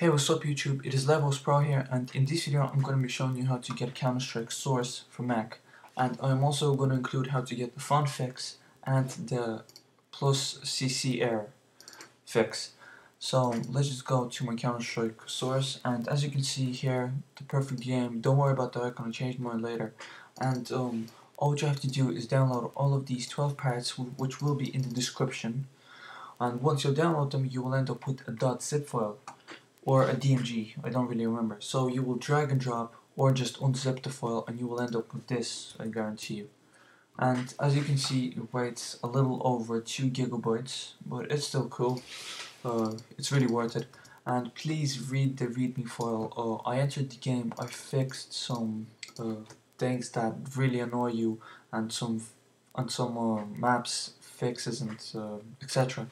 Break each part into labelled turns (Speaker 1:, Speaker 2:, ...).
Speaker 1: Hey what's up YouTube, it is LevosPro here and in this video I'm going to be showing you how to get Counter-Strike Source for Mac. And I'm also going to include how to get the font fix and the plus CC error fix. So let's just go to my Counter-Strike Source and as you can see here, the perfect game, don't worry about that, I'm going to change mine later. And um, all you have to do is download all of these 12 parts which will be in the description. And once you download them you will end up with a .zip file or a DMG, I don't really remember. So you will drag and drop or just unzip the file and you will end up with this, I guarantee you. And as you can see, it weighs a little over 2 gigabytes, but it's still cool. Uh, it's really worth it. And please read the readme file. Uh, I entered the game, I fixed some uh, things that really annoy you and some and some uh, maps fixes and uh, etc.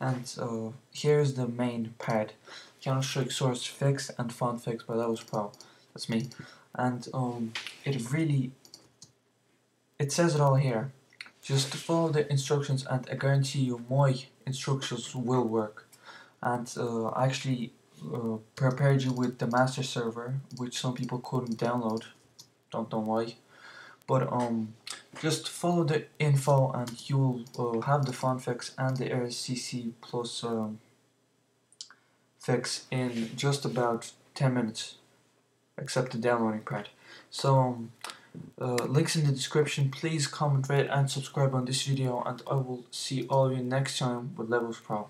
Speaker 1: And uh, here's the main part. Counter-Strike source fix and font fix by LevosPro. That's me. And um, it really, it says it all here. Just follow the instructions and I guarantee you my instructions will work. And uh, I actually uh, prepared you with the master server, which some people couldn't download. Don't know why. But um, just follow the info and you'll uh, have the font fix and the RCC plus um, fix in just about 10 minutes except the downloading part. So um, uh, links in the description. Please comment rate and subscribe on this video and I will see all of you next time with LevosPro